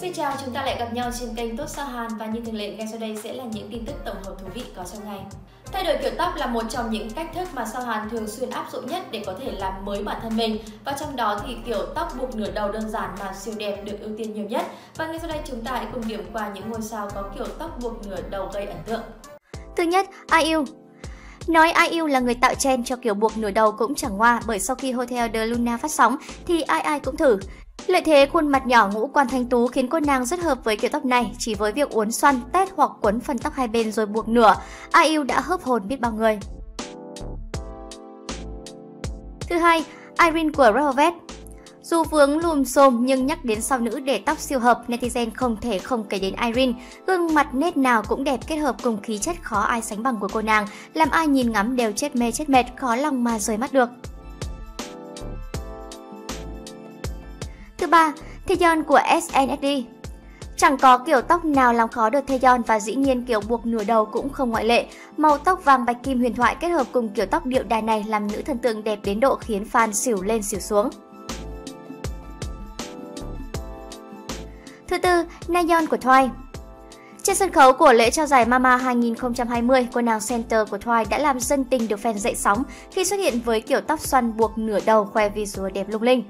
Xin chào, chúng ta lại gặp nhau trên kênh Tốt Sa Hàn và như thường lệ ngay sau đây sẽ là những tin tức tổng hợp thú vị có trong ngày. Thay đổi kiểu tóc là một trong những cách thức mà Sa Hàn thường xuyên áp dụng nhất để có thể làm mới bản thân mình và trong đó thì kiểu tóc buộc nửa đầu đơn giản mà siêu đẹp được ưu tiên nhiều nhất. Và ngay sau đây chúng ta hãy cùng điểm qua những ngôi sao có kiểu tóc buộc nửa đầu gây ấn tượng. Thứ nhất, IU Nói IU là người tạo trend cho kiểu buộc nửa đầu cũng chẳng ngoa bởi sau khi Hotel de Luna phát sóng thì ai ai cũng thử. Lợi thế khuôn mặt nhỏ ngũ quan thanh tú khiến cô nàng rất hợp với kiểu tóc này, chỉ với việc uốn xoăn, tết hoặc quấn phần tóc hai bên rồi buộc nửa, IU đã hớp hồn biết bao người. Thứ hai, Irene của Red Velvet dù vướng lùm xồm nhưng nhắc đến sao nữ để tóc siêu hợp, netizen không thể không kể đến Irene. Gương mặt nét nào cũng đẹp kết hợp cùng khí chất khó ai sánh bằng của cô nàng, làm ai nhìn ngắm đều chết mê chết mệt, khó lòng mà rời mắt được. Thứ ba, Taeyeon của SNSD. Chẳng có kiểu tóc nào làm khó được Taeyeon và dĩ nhiên kiểu buộc nửa đầu cũng không ngoại lệ. Màu tóc vàng bạch kim huyền thoại kết hợp cùng kiểu tóc điệu đài này làm nữ thần tượng đẹp đến độ khiến fan xỉu lên xỉu xuống. Thứ tư, Nayeon của Twice trên sân khấu của lễ trao giải Mama 2020, cô nàng center của Twice đã làm dân tình được fan dậy sóng khi xuất hiện với kiểu tóc xoăn buộc nửa đầu khoe visual đẹp lung linh.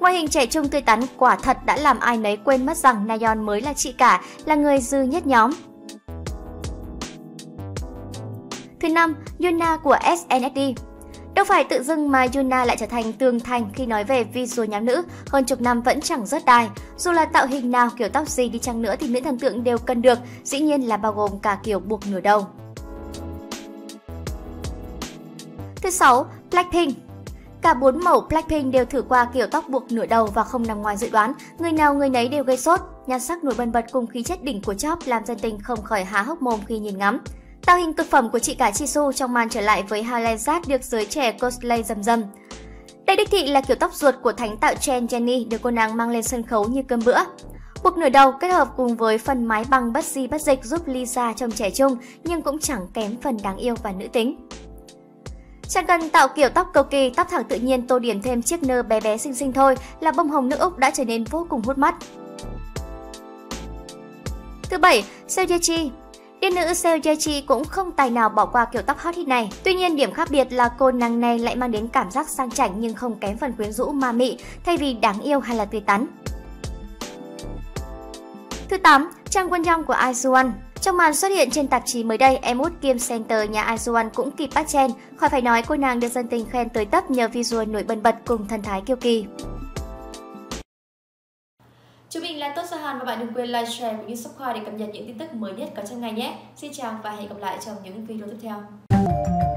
Ngoại hình trẻ trung tươi tắn quả thật đã làm ai nấy quên mất rằng Nayeon mới là chị cả, là người dư nhất nhóm. Thứ năm, Yuna của SNSD Đâu phải tự dưng mà Yuna lại trở thành tường thành khi nói về visual nhóm nữ, hơn chục năm vẫn chẳng rớt đài. Dù là tạo hình nào, kiểu tóc gì đi chăng nữa thì nữ thần tượng đều cần được, dĩ nhiên là bao gồm cả kiểu buộc nửa đầu. Thứ sáu, Blackpink Cả bốn mẫu Blackpink đều thử qua kiểu tóc buộc nửa đầu và không nằm ngoài dự đoán, người nào người nấy đều gây sốt. Nhan sắc nổi bật cùng khí chất đỉnh của Chop làm dân tình không khỏi há hốc mồm khi nhìn ngắm. Tạo hình cực phẩm của chị cả Jisoo trong màn trở lại với highlight được giới trẻ cosplay rầm rầm. Đây đích thị là kiểu tóc ruột của thánh tạo Chen Jennie được cô nàng mang lên sân khấu như cơm bữa. Buộc nửa đầu kết hợp cùng với phần mái bằng bất di bất dịch giúp Lisa trông trẻ trung nhưng cũng chẳng kém phần đáng yêu và nữ tính. Chẳng cần tạo kiểu tóc cầu kỳ, tóc thẳng tự nhiên tô điểm thêm chiếc nơ bé bé xinh xinh thôi là bông hồng nước Úc đã trở nên vô cùng hút mắt. Thứ bảy, Seo Ye Chi Tiên nữ Seo Ye Chi cũng không tài nào bỏ qua kiểu tóc hot hit này. Tuy nhiên điểm khác biệt là cô nàng này lại mang đến cảm giác sang chảnh nhưng không kém phần quyến rũ ma mị, thay vì đáng yêu hay là tươi tắn. Thứ 8, Trang Quân Young của IZ*ONE trong màn xuất hiện trên tạp chí mới đây, em út Kim Center nhà Azuan cũng kịp bắt chen. Khỏi phải nói cô nàng được dân tình khen tới tấp nhờ visual nổi bật bật cùng thân thái kiêu kỳ. Chúng mình là Tốt Sa Hàn và bạn đừng quên like, share cũng như subscribe để cập nhật những tin tức mới nhất có trong ngày nhé. Xin chào và hẹn gặp lại trong những video tiếp theo.